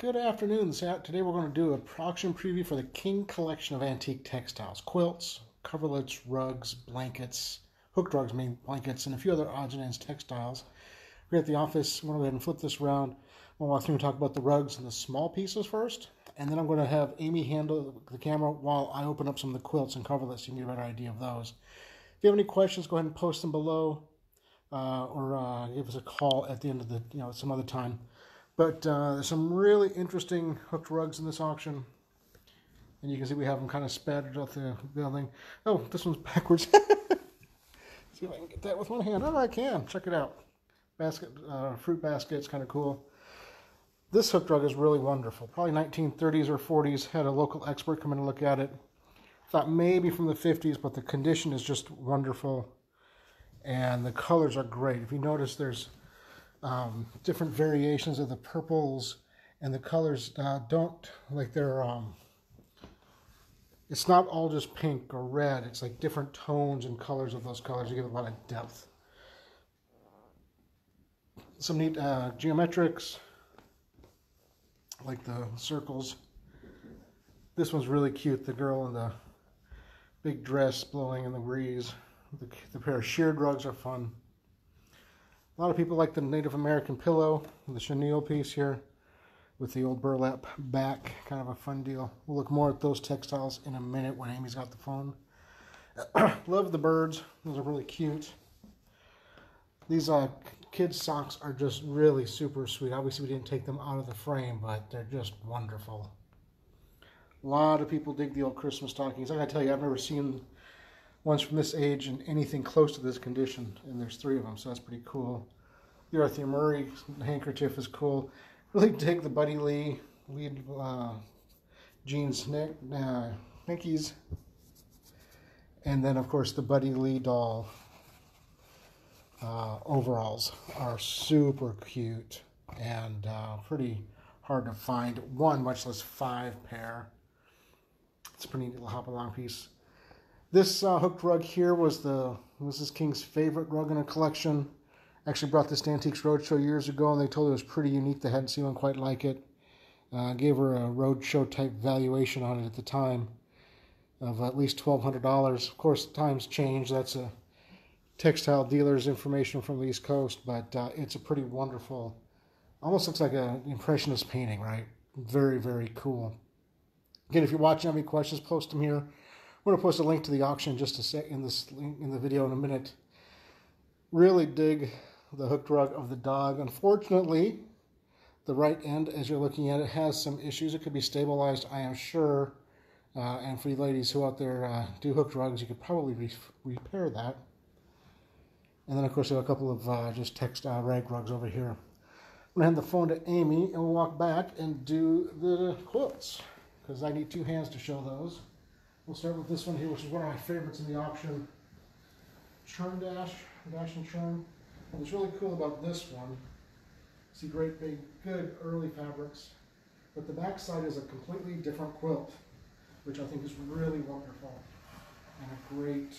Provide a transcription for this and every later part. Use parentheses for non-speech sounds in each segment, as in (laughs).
Good afternoon. Today we're going to do a auction preview for the King collection of antique textiles. Quilts, coverlets, rugs, blankets, hooked rugs, main blankets, and a few other odds and ends textiles. We're at the office. I'm going to go ahead and flip this around. We'll walk through and talk about the rugs and the small pieces first. And then I'm going to have Amy handle the camera while I open up some of the quilts and coverlets so you can get a better idea of those. If you have any questions, go ahead and post them below uh, or uh, give us a call at the end of the, you know, some other time. But uh, there's some really interesting hooked rugs in this auction. And you can see we have them kind of spattered off the building. Oh, this one's (laughs) backwards. (laughs) see if I can get that with one hand. Oh, I can. Check it out. Basket, uh, fruit basket. It's kind of cool. This hooked rug is really wonderful. Probably 1930s or 40s. Had a local expert come in and look at it. Thought maybe from the 50s, but the condition is just wonderful. And the colors are great. If you notice, there's um, different variations of the purples and the colors uh, don't like they're um, it's not all just pink or red. It's like different tones and colors of those colors. You get a lot of depth. Some neat uh, geometrics like the circles. This one's really cute. The girl in the big dress blowing in the breeze. The, the pair of sheared rugs are fun a lot of people like the Native American pillow, the chenille piece here with the old burlap back. Kind of a fun deal. We'll look more at those textiles in a minute when Amy's got the phone. (clears throat) Love the birds. Those are really cute. These uh, kids' socks are just really super sweet. Obviously, we didn't take them out of the frame, but they're just wonderful. A lot of people dig the old Christmas stockings. I gotta tell you, I've never seen ones from this age and anything close to this condition, and there's three of them, so that's pretty cool. The Arthur Murray handkerchief is cool. Really dig the Buddy Lee lead uh, jeans Nick, uh, Nickies. And then, of course, the Buddy Lee doll uh, overalls are super cute and uh, pretty hard to find. One, much less five pair. It's a pretty neat little Hopalong piece. This uh, hooked rug here was the Mrs. King's favorite rug in her collection. Actually brought this to Antiques Roadshow years ago, and they told her it was pretty unique. They hadn't seen one quite like it. Uh, gave her a roadshow type valuation on it at the time of at least $1,200. Of course, times change. That's a textile dealer's information from the East Coast, but uh, it's a pretty wonderful, almost looks like an impressionist painting, right? Very, very cool. Again, if you're watching, have any questions, post them here. I'm going to post a link to the auction just a sec in this in the video in a minute. Really dig the hooked rug of the dog. Unfortunately, the right end, as you're looking at it, has some issues. It could be stabilized, I am sure. Uh, and for you ladies who out there uh, do hooked rugs, you could probably re repair that. And then, of course, we have a couple of uh, just textile rag rugs over here. I'm going to hand the phone to Amy, and we'll walk back and do the quilts, because I need two hands to show those. We'll start with this one here, which is one of my favorites in the auction. Churn Dash, Dash and Churn. What's really cool about this one, see great big, good early fabrics, but the back side is a completely different quilt, which I think is really wonderful. And a great,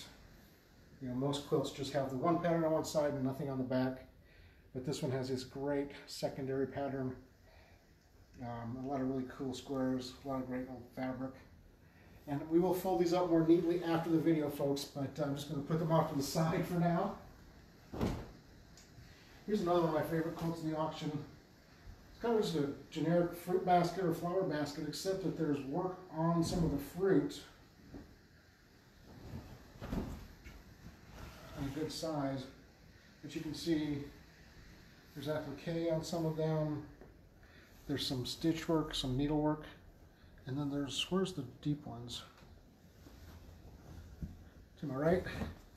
you know, most quilts just have the one pattern on one side and nothing on the back. But this one has this great secondary pattern. Um, a lot of really cool squares, a lot of great old fabric. And we will fold these up more neatly after the video, folks, but I'm just going to put them off to the side for now. Here's another one of my favorite quilts in the auction. It's kind of just a generic fruit basket or flower basket, except that there's work on some of the fruit. In a good size. But you can see there's applique on some of them. There's some stitch work, some needlework. And then there's, where's the deep ones? To my right?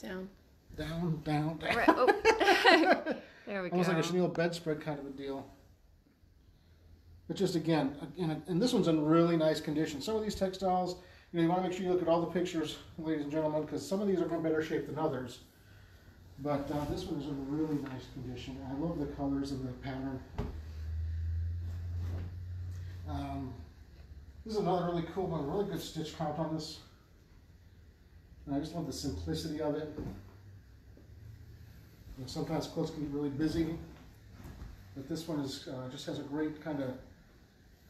Down. Down, down, down. Right. Oh. (laughs) there we Almost like a chenille bedspread kind of a deal. But just again, and, and this one's in really nice condition. Some of these textiles, you know, you want to make sure you look at all the pictures, ladies and gentlemen, because some of these are in better shape than others. But uh, this one is in really nice condition. I love the colors and the pattern. Um, this is another really cool one, really good stitch count on this. And I just love the simplicity of it. You know, sometimes quilts can get really busy, but this one is uh, just has a great kind of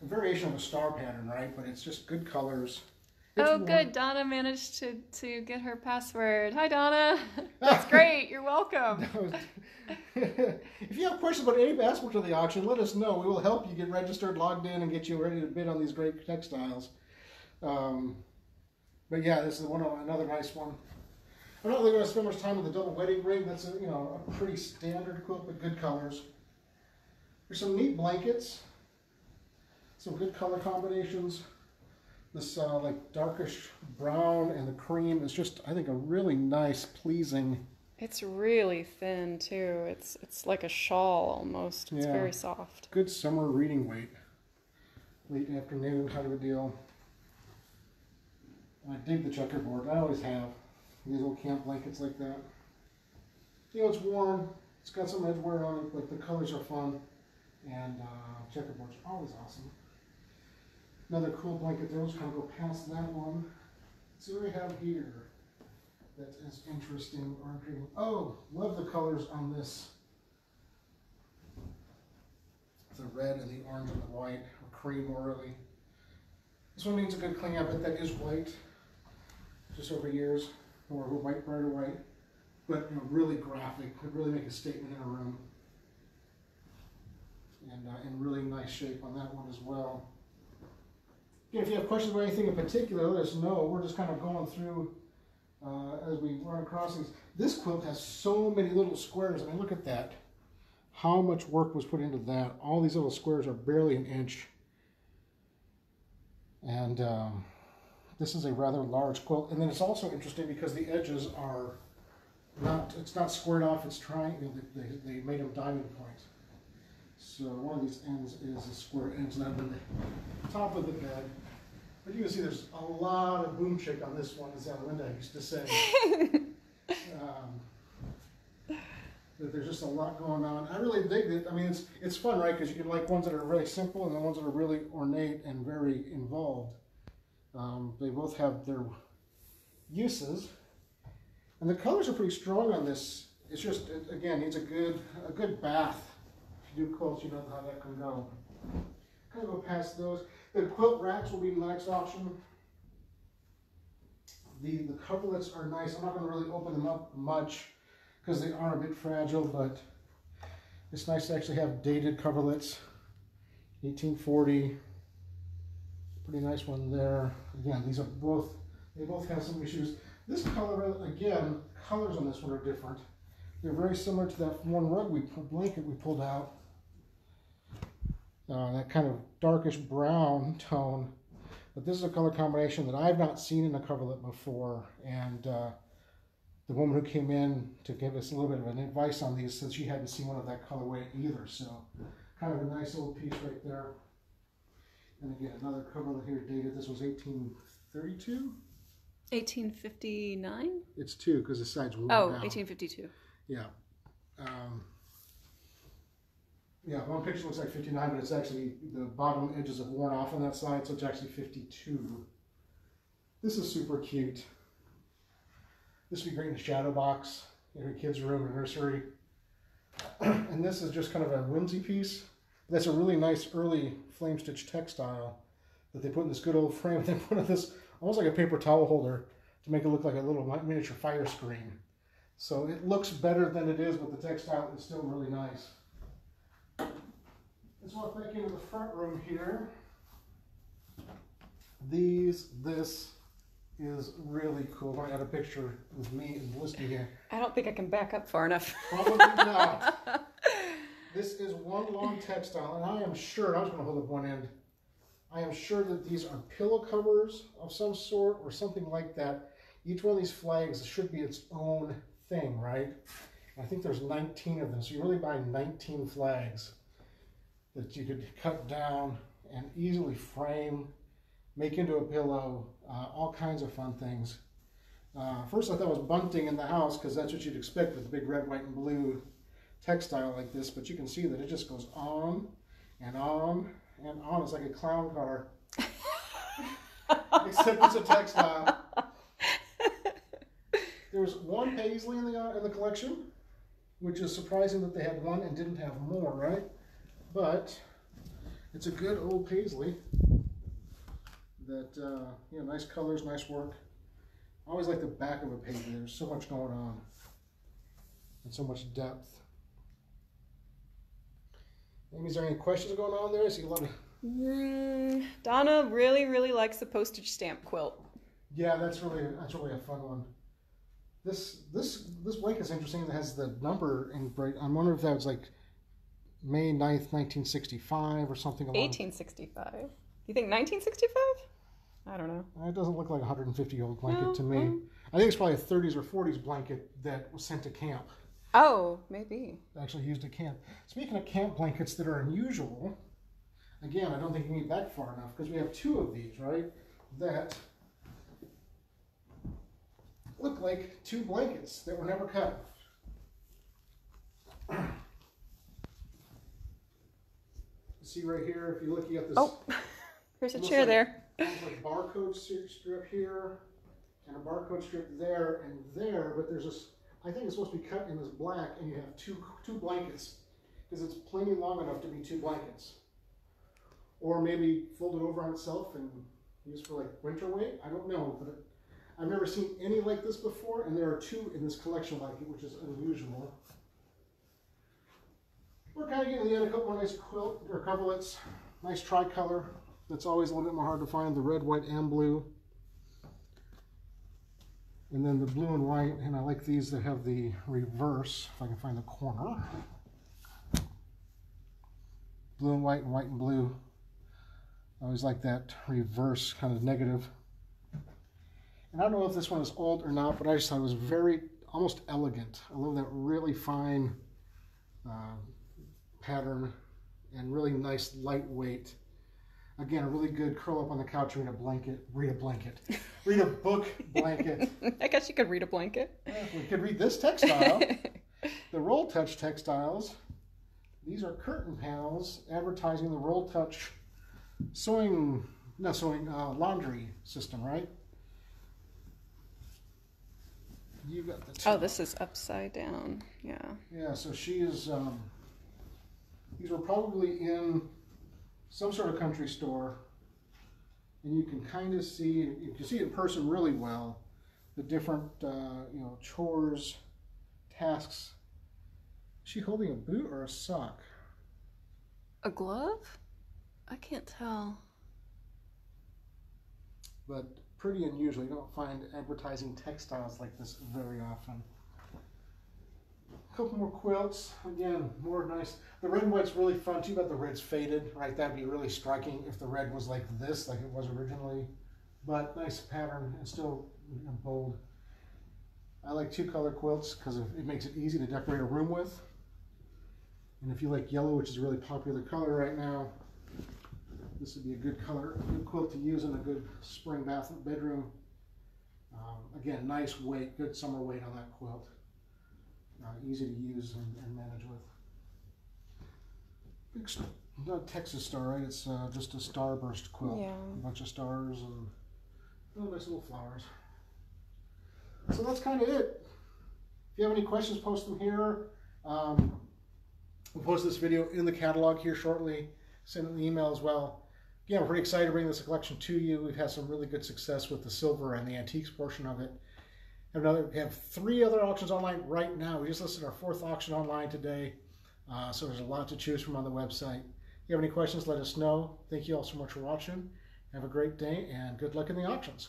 variation of a star pattern, right? But it's just good colors. Oh, good. Donna managed to, to get her password. Hi, Donna. (laughs) That's (laughs) great. You're welcome. (laughs) if you have questions about any aspect of the auction, let us know. We will help you get registered, logged in, and get you ready to bid on these great textiles. Um, but yeah, this is one of another nice one. I'm not really going to spend much time with the double wedding ring. That's a, you know a pretty standard quilt, but good colors. There's some neat blankets, some good color combinations. This uh, like darkish brown and the cream is just, I think, a really nice, pleasing. It's really thin too. It's it's like a shawl almost. It's Yeah. very soft. Good summer reading weight. Late afternoon kind of a deal. I dig the checkerboard. I always have. These little camp blankets like that. You know, it's warm. It's got some edge wear on it, but the colors are fun. And uh, checkerboards are always awesome. Another cool blanket there. Let's gonna go past that one. See what we have here that is interesting or intriguing. Oh, love the colors on this. The red and the orange and the white, or cream really. This one needs a good clean up, but that is white, just over years, or white, brighter white. But you know, really graphic, could really make a statement in a room. And uh, in really nice shape on that one as well. If you have questions about anything in particular, let us know. We're just kind of going through uh, as we run across these. This quilt has so many little squares. I mean, look at that. How much work was put into that? All these little squares are barely an inch. And um, this is a rather large quilt. And then it's also interesting because the edges are not, it's not squared off, it's triangle. They, they, they made them diamond point. So one of these ends is a square edge that in the top of the bed. Can see there's a lot of boom chick on this one, as Linda used to say. (laughs) um, that there's just a lot going on. I really dig it. I mean, it's it's fun, right? Because you can like ones that are really simple and the ones that are really ornate and very involved. Um, they both have their uses, and the colors are pretty strong on this. It's just it, again needs a good a good bath. If you do quilts, you know how that can go. Kind of go past those. The quilt racks will be the next option. The the coverlets are nice. I'm not going to really open them up much because they are a bit fragile, but it's nice to actually have dated coverlets. 1840, pretty nice one there. Again, these are both, they both have some issues. This color, again, colors on this one are different. They're very similar to that one rug we blanket we pulled out. Uh, that kind of darkish brown tone. But this is a color combination that I've not seen in a coverlet before, and uh, the woman who came in to give us a little bit of an advice on these said she hadn't seen one of that colorway either. So kind of a nice little piece right there. And again, another coverlet here dated. This was 1832. 1859? It's two because the sides worn Oh, down. 1852. Yeah. Um, yeah, one picture looks like 59, but it's actually the bottom edges have worn off on that side, so it's actually 52. This is super cute. This would be great in a shadow box in your kid's room or nursery. (clears throat) and this is just kind of a whimsy piece. That's a really nice early flame stitch textile that they put in this good old frame. (laughs) They put in this almost like a paper towel holder to make it look like a little miniature fire screen. So it looks better than it is, but the textile is still really nice. Let's walk back into the front room here. These, this is really cool. Gonna add a picture with me and Melissa here. I don't think I can back up far enough. Probably not. (laughs) This is one long textile, and I am sure, I was gonna hold up one end. I am sure that these are pillow covers of some sort or something like that. Each one of these flags should be its own thing, right? I think there's 19 of them, so you're really buying 19 flags that you could cut down and easily frame, make into a pillow, uh, all kinds of fun things. Uh, first, I thought it was bunting in the house because that's what you'd expect with a big red, white, and blue textile like this. But you can see that it just goes on and on and on. It's like a clown car, (laughs) except it's a textile. There's one paisley in the uh, in the collection, which is surprising that they had one and didn't have more, right? But It's a good old paisley. That uh, you know, nice colors, nice work. I always like the back of a paisley. There's so much going on and so much depth. Amy, is there any questions going on there? I see a lot of. Mm, Donna really, really likes the postage stamp quilt. Yeah, that's really that's really a fun one. This this this blanket's interesting. It has the number in bright. I wonder if that was like May 9th, 1965 or something. Along. 1865. You think 1965? I don't know. It doesn't look like a 150 year old blanket No, to me. um, I think it's probably a 30s or 40s blanket that was sent to camp. Oh, maybe. Actually used at camp. Speaking of camp blankets that are unusual, again, I don't think you need back far enough because we have two of these, right? That look like two blankets that were never cut. (clears throat) See right here, if you look, you got this. Oh, (laughs) there's a chair like- there. Like barcode strip here and a barcode strip there and there, but there's this, I think it's supposed to be cut in this black and you have two, two blankets because it's plenty long enough to be two blankets. Or maybe fold it over on itself and use for like winter weight. I don't know, but it, I've never seen any like this before and there are two in this collection like it, which is unusual. We're kind of getting the end, a couple more nice quilt or coverlets, nice tricolor. That's always a little bit more hard to find, the red, white, and blue. And then the blue and white, and I like these that have the reverse, if I can find the corner. Blue and white and white and blue. I always like that reverse kind of negative. And I don't know if this one is old or not, but I just thought it was very, almost elegant. I love that really fine uh, pattern and really nice lightweight. Again, a really good curl up on the couch, read a blanket, read a blanket, (laughs) read a book blanket. (laughs) I guess you could read a blanket. Eh, we could read this textile, (laughs) the Roll Touch textiles. These are curtain panels advertising the Roll Touch sewing, no sewing, uh, laundry system, right? You got the. oh, this is upside down. Yeah. Yeah, so she is, um, these were probably in some sort of country store. And you can kind of see, you can see in person really well, the different, uh, you know, chores, tasks. Is she holding a boot or a sock? A glove? I can't tell. But pretty unusual. You don't find advertising textiles like this very often. Couple more quilts. Again, more nice. The red and white's really fun. Too bad the red's faded, right? That'd be really striking if the red was like this, like it was originally. But nice pattern and still you know, bold. I like two color quilts because it makes it easy to decorate a room with. And if you like yellow, which is a really popular color right now, this would be a good color, a good quilt to use in a good spring bath bedroom. Um, again, nice weight, good summer weight on that quilt. Uh, easy to use and, and manage with. Big, not Texas star, right? It's uh, just a starburst quilt. Yeah. A bunch of stars and little nice little flowers. So that's kind of it. If you have any questions, post them here. Um, we'll post this video in the catalog here shortly. Send an email as well. Again, we're pretty excited to bring this collection to you. We've had some really good success with the silver and the antiques portion of it. Have another, we have three other auctions online right now. We just listed our fourth auction online today. Uh, so there's a lot to choose from on the website. If you have any questions, let us know. Thank you all so much for watching. Have a great day and good luck in the auctions.